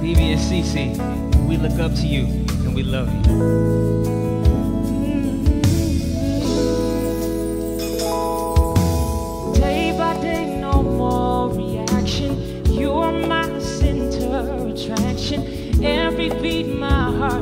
BBSCC, we look up to you and we love you. Day by day, no more reaction. You are my center attraction. Every beat my heart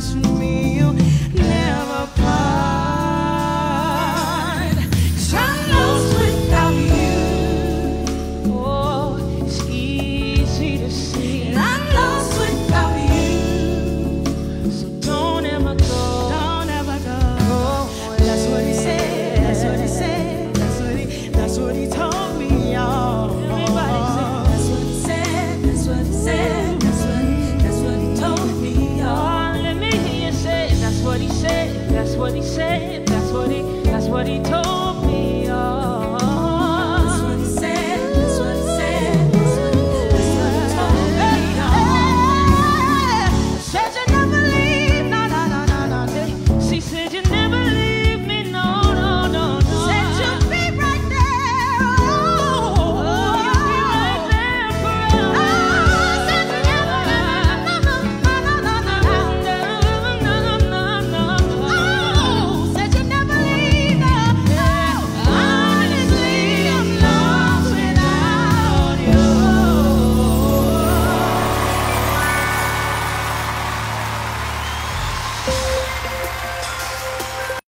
with me. what he said, that's what he, that's what he told.